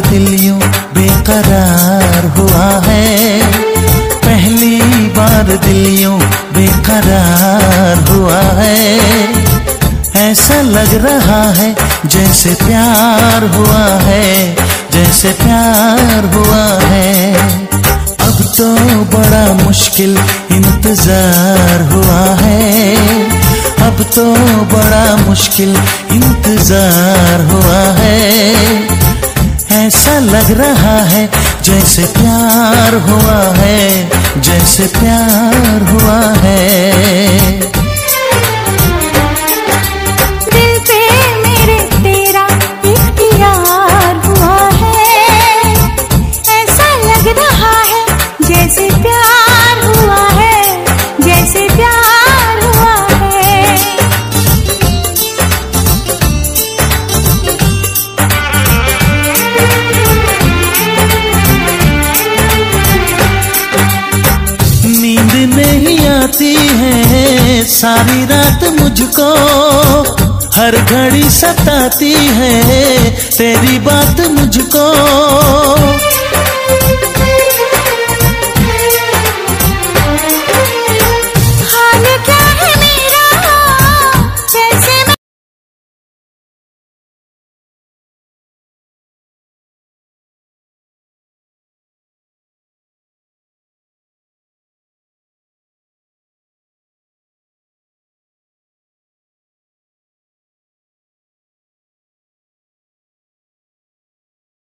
दिल यूँ बेकरार हुआ है। पहली बार दिल यूँ बेकरार हुआ है। ऐसा लग रहा है जैसे प्यार हुआ है, जैसे प्यार हुआ है। अब तो बड़ा मुश्किल इंतज़ार हुआ है। अब तो बड़ा मुश्किल इंतज़ार हुआ है। ऐसा लग रहा है जैसे प्यार हुआ है जैसे प्यार हुआ है। आती है सारी रात मुझको हर घड़ी सताती है तेरी बात मुझको।